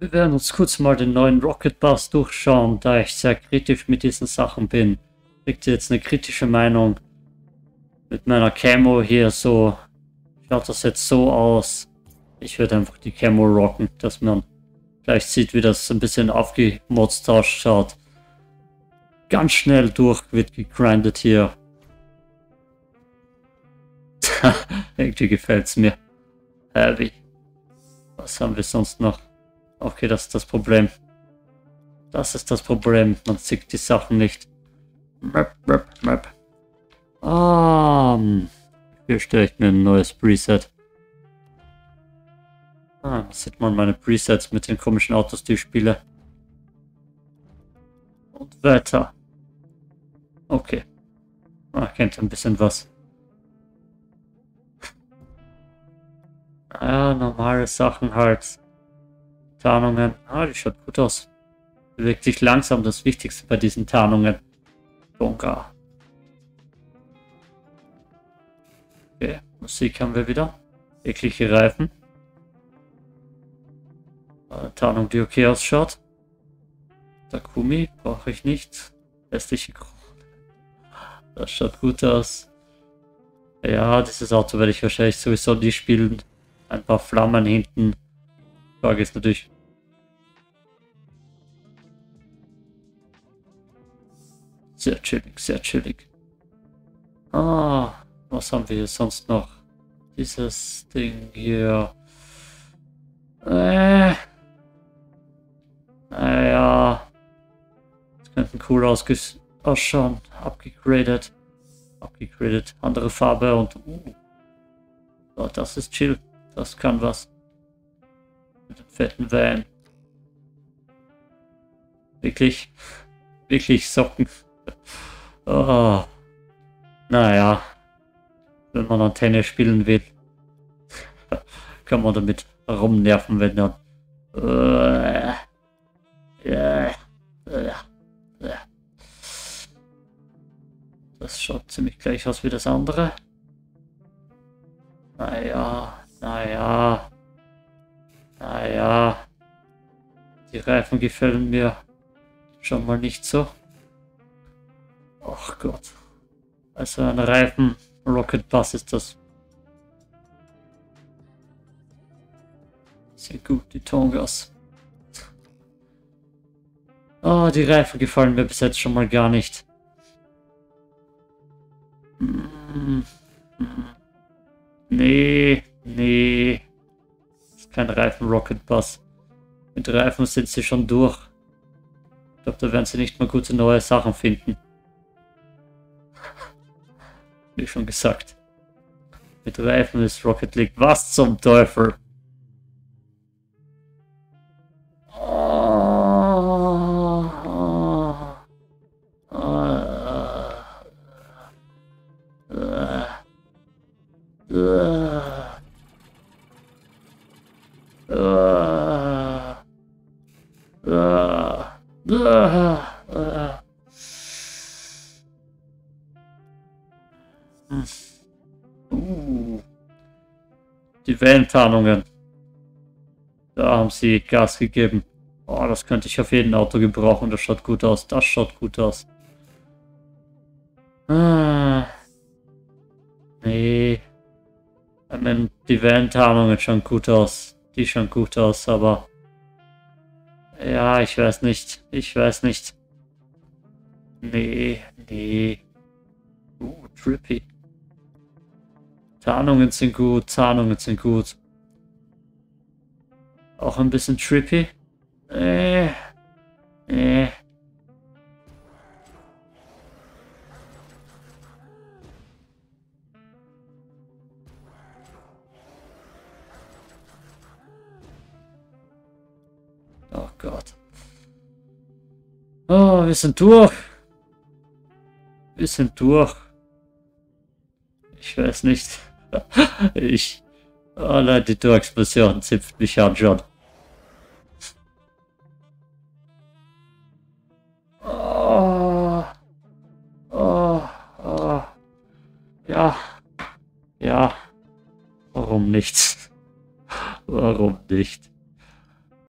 Wir werden uns kurz mal den neuen Rocket Bus durchschauen, da ich sehr kritisch mit diesen Sachen bin. Kriegt ihr jetzt eine kritische Meinung? Mit meiner Camo hier so, schaut das jetzt so aus. Ich würde einfach die Camo rocken, dass man gleich sieht, wie das ein bisschen aufgemotzt ausschaut. Ganz schnell durch wird gegrindet hier. Irgendwie gefällt es mir. Heavy. Was haben wir sonst noch? Okay, das ist das Problem. Das ist das Problem. Man sieht die Sachen nicht. Map, map, map. Ah, hier stelle ich mir ein neues Preset. Ah, sieht man meine Presets mit den komischen Autos, die ich spiele. Und Wetter. Okay. Ah, kennt ein bisschen was. Ja, normale Sachen halt. Tarnungen. Ah, die schaut gut aus. Bewegt sich langsam, das Wichtigste bei diesen Tarnungen. Bunker. Okay, Musik haben wir wieder. Eklige Reifen. Eine Tarnung, die okay ausschaut. Takumi brauche ich nicht. Westliche. Das schaut gut aus. Ja, dieses Auto werde ich wahrscheinlich sowieso nie spielen. Ein paar Flammen hinten. Frage ist natürlich. Sehr chillig, sehr chillig. Ah, was haben wir hier sonst noch? Dieses Ding hier. Äh. Naja. Das könnte cool ausschauen. Abgegradet. Abgegradet. Andere Farbe und. Uh. Oh, das ist chill. Das kann was. Mit dem fetten Van. Wirklich, wirklich Socken. Oh. Naja. Wenn man dann Tennis spielen will, kann man damit rumnerven, wenn dann. Uh, das schaut ziemlich gleich aus wie das andere. Die Reifen gefallen mir schon mal nicht so. Ach Gott. Also ein Reifen Rocket Bus ist das. Sehr gut, die Tongas. Oh, die Reifen gefallen mir bis jetzt schon mal gar nicht. Nee. Nee. Das ist kein Reifen-Rocket-Bus. Mit Reifen sind sie schon durch. Ich glaube, da werden sie nicht mehr gute neue Sachen finden. Wie schon gesagt. Mit Reifen ist Rocket League. Was zum Teufel? Die Wellentarnungen. Da haben sie Gas gegeben. Oh, das könnte ich auf jedem Auto gebrauchen. Das schaut gut aus. Das schaut gut aus. Ah. Nee. Ich meine, die Wellentarnungen schauen gut aus. Die schauen gut aus, aber... Ja, ich weiß nicht. Ich weiß nicht. Nee, nee. Uh, trippy. Tarnungen sind gut, Tarnungen sind gut. Auch ein bisschen trippy. Äh. Gott. Oh, wir sind durch. Wir sind durch. Ich weiß nicht. Ich... Allein die Torexplosion zipft mich an schon. Oh, oh, oh. Ja. Ja. Warum nicht? Warum nicht?